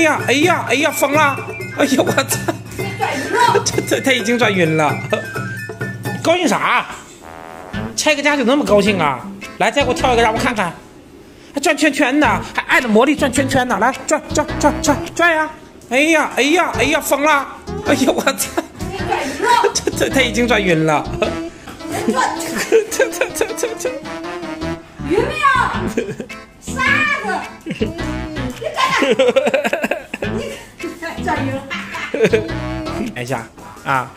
呀，哎呀，哎呀，疯了！哎呀，我操！这这他已经转晕了。高兴啥？拆个家就那么高兴啊？来，再给我跳一个让我看看。还转圈圈呢，还按着魔力转圈圈呢。来，转转转转转呀！哎呀，哎呀，哎呀，疯了！哎呀，我操！这这他已经转晕了。这这这这这。晕没有？傻子！你干啥？你转晕了。哎呀啊！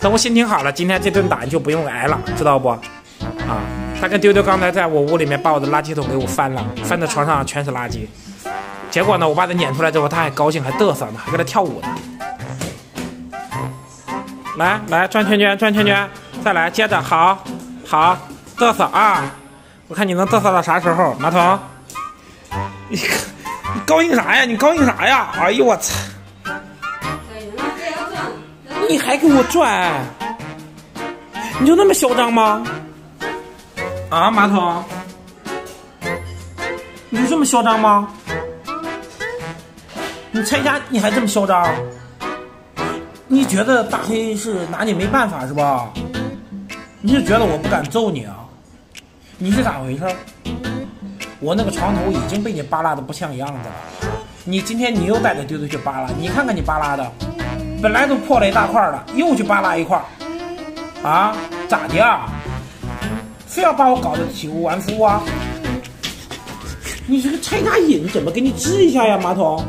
等我心情好了，今天这顿打你就不用挨了，知道不？啊！他跟丢丢刚才在我屋里面把我的垃圾桶给我翻了，翻到床上全是垃圾。结果呢，我把他撵出来之后，他还高兴，还嘚瑟呢，还搁那跳舞呢。来来，转圈圈，转圈圈，再来，接着，好，好，嘚瑟啊！我看你能嘚瑟到啥时候，马桶？你 你高兴啥呀？你高兴啥呀？哎呦我操！你还给我拽？你就那么嚣张吗？啊，马桶，你就这么嚣张吗？你拆家你还这么嚣张？你觉得大黑是拿你没办法是吧？你是觉得我不敢揍你啊？你是咋回事？我那个床头已经被你扒拉的不像样子了。你今天你又带着丢丢去扒拉，你看看你扒拉的。本来都破了一大块了，又去扒拉一块啊？咋的啊？非要把我搞得体无完肤啊？你这个拆家瘾怎么给你治一下呀，马桶？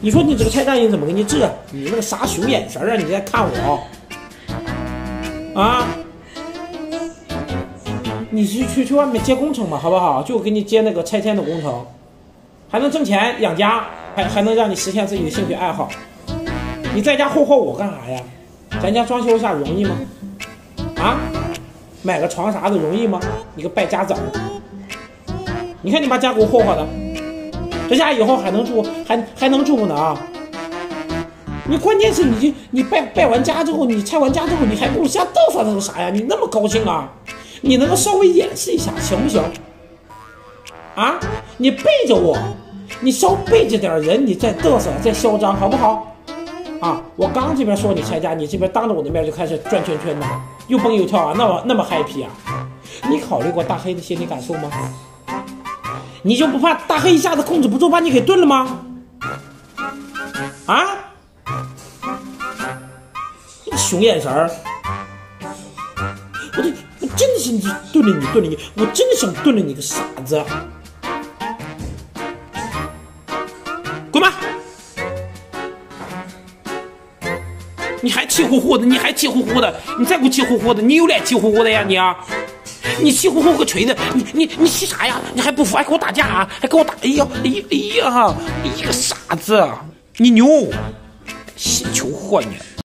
你说你这个拆家瘾怎么给你治？你那个啥熊眼神啊？你在看我？啊？你去去去外面接工程吧，好不好？就给你接那个拆迁的工程，还能挣钱养家，还还能让你实现自己的兴趣爱好。你在家霍霍我干啥呀？咱家装修一下容易吗？啊，买个床啥的容易吗？你个败家子儿！你看你把家给我霍霍的，这家以后还能住，还还能住呢啊！你关键是你就你败败完家之后，你拆完家之后，你还给我瞎嘚瑟嘚瑟啥呀？你那么高兴啊？你能够稍微掩饰一下行不行？啊，你背着我，你稍背着点人，你再嘚瑟再嚣张好不好？啊！我刚这边说你拆家，你这边当着我的面就开始转圈圈呢，又蹦又跳啊，那么那么 happy 啊！你考虑过大黑的心理感受吗？你就不怕大黑一下子控制不住把你给炖了吗？啊！熊眼神儿！我这我真的是你炖了你炖了你，我真的想炖了你个傻子！你还气呼呼的，你还气呼呼的，你再给我气呼呼的，你有脸气呼呼的呀你啊！你气呼呼个锤子，你你你气啥呀？你还不服，还跟我打架啊？还跟我打？哎呀哎呀哎呀！你个傻子，你牛，气球货你。